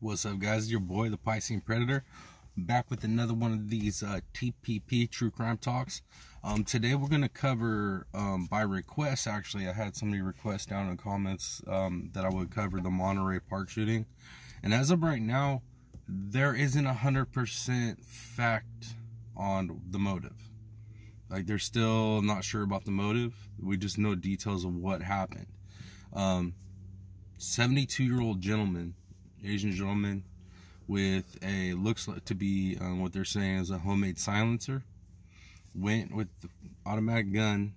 What's up, guys? Your boy, the Piscean Predator, back with another one of these uh, TPP True Crime Talks. Um, today, we're going to cover, um, by request, actually, I had somebody request down in the comments um, that I would cover the Monterey Park shooting. And as of right now, there isn't a 100% fact on the motive. Like, they're still not sure about the motive. We just know details of what happened. 72 year old gentleman Asian gentleman with a looks like to be um, what they're saying is a homemade silencer. Went with the automatic gun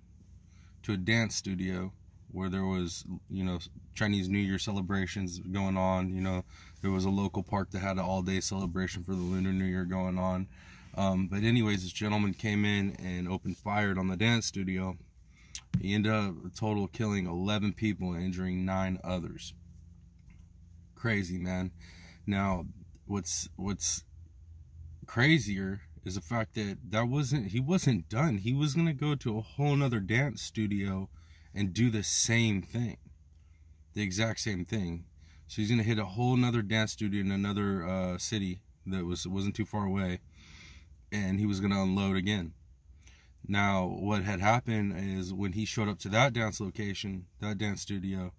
to a dance studio where there was you know Chinese New Year celebrations going on. You know there was a local park that had an all day celebration for the Lunar New Year going on. Um, but anyways, this gentleman came in and opened fired on the dance studio. He ended up total killing 11 people and injuring nine others crazy, man. Now, what's what's crazier is the fact that that wasn't he wasn't done. He was gonna go to a whole nother dance studio and do the same thing, the exact same thing. So he's gonna hit a whole nother dance studio in another uh, city that was wasn't too far away, and he was gonna unload again. Now, what had happened is when he showed up to that dance location, that dance studio,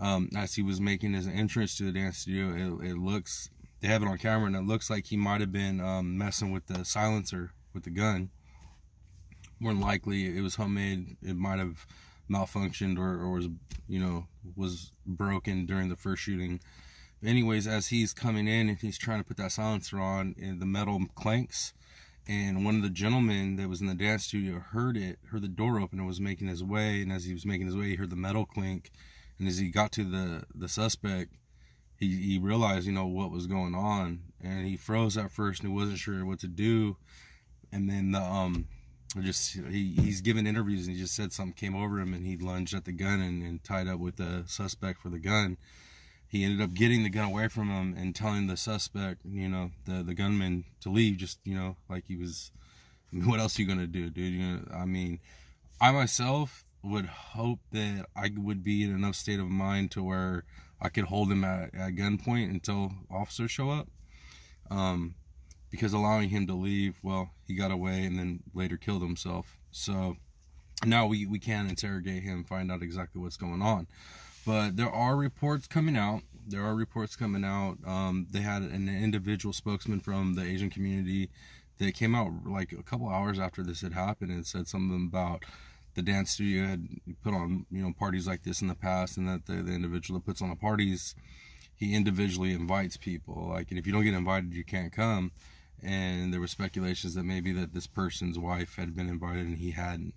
um, as he was making his entrance to the dance studio. It, it, looks, they have it on camera, and it looks like he might have been um, messing with the silencer with the gun. More than likely, it was homemade. It might have malfunctioned or, or was, you know, was broken during the first shooting. But anyways, as he's coming in and he's trying to put that silencer on, and the metal clanks, and one of the gentlemen that was in the dance studio heard it, heard the door open and was making his way. And as he was making his way, he heard the metal clink and as he got to the the suspect, he he realized you know what was going on, and he froze at first and he wasn't sure what to do, and then the um just he he's given interviews and he just said something came over him and he lunged at the gun and, and tied up with the suspect for the gun he ended up getting the gun away from him and telling the suspect, you know, the the gunman to leave. Just you know, like he was. What else are you gonna do, dude? You know, I mean, I myself would hope that I would be in enough state of mind to where I could hold him at, at gunpoint until officers show up. Um, because allowing him to leave, well, he got away and then later killed himself. So now we, we can interrogate him, find out exactly what's going on. But there are reports coming out. There are reports coming out. Um, they had an individual spokesman from the Asian community that came out like a couple hours after this had happened and said something about the dance studio had put on you know parties like this in the past and that the, the individual that puts on the parties he individually invites people. Like and if you don't get invited you can't come. And there were speculations that maybe that this person's wife had been invited and he hadn't.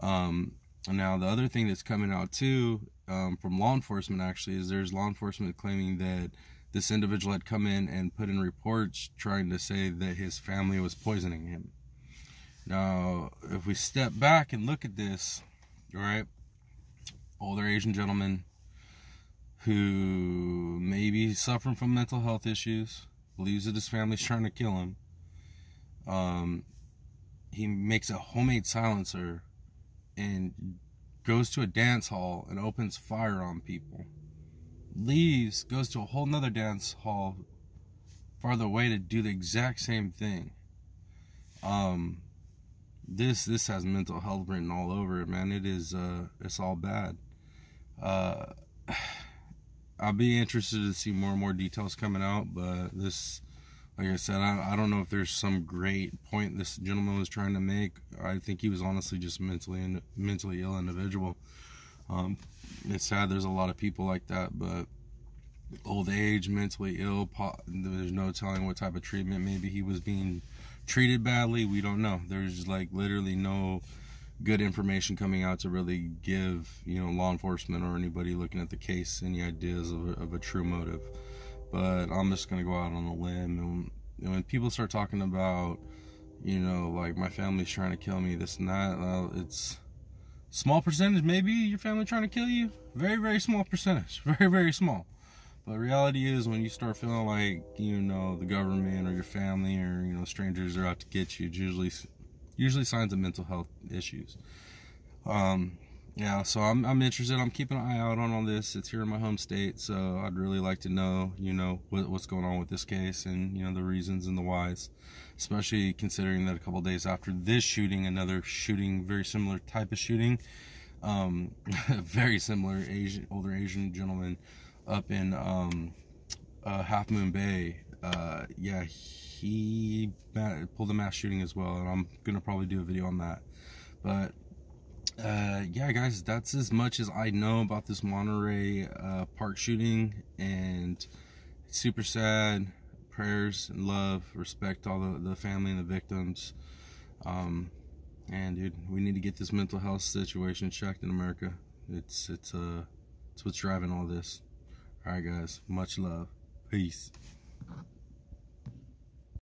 Um, now the other thing that's coming out too um, from law enforcement actually is there's law enforcement claiming that this individual had come in and put in reports trying to say that his family was poisoning him now, if we step back and look at this, right, older Asian gentleman who maybe suffering from mental health issues, believes that his family's trying to kill him. Um, he makes a homemade silencer and goes to a dance hall and opens fire on people. Leaves, goes to a whole nother dance hall farther away to do the exact same thing. Um, this this has mental health written all over it, man. It is uh it's all bad. Uh I'll be interested to see more and more details coming out, but this like I said, I, I don't know if there's some great point this gentleman was trying to make. I think he was honestly just mentally mentally ill individual. Um, it's sad there's a lot of people like that, but old age, mentally ill, there's no telling what type of treatment maybe he was being treated badly we don't know. There's like literally no good information coming out to really give you know law enforcement or anybody looking at the case any ideas of a, of a true motive. But i'm just gonna go out on a limb and, when people start talking about you know like my family's trying to kill me this and that well, it's small percentage maybe your family trying to kill you? Very very small percentage. Very very small but reality is when you start feeling like, you know, the government or your family or, you know, strangers are out to get you, it's usually, usually signs of mental health issues. Um, yeah, so I'm, I'm interested. I'm keeping an eye out on all this. It's here in my home state, so I'd really like to know, you know, what, what's going on with this case and, you know, the reasons and the whys. Especially considering that a couple days after this shooting, another shooting, very similar type of shooting, um, very similar Asian, older Asian gentleman up in um, uh, Half Moon Bay. Uh, yeah, he pulled a mass shooting as well, and I'm gonna probably do a video on that. But uh, yeah, guys, that's as much as I know about this Monterey uh, park shooting, and super sad. Prayers and love, respect all the, the family and the victims. Um, and dude, we need to get this mental health situation checked in America. It's it's uh it's what's driving all this. All right, guys, much love. Peace.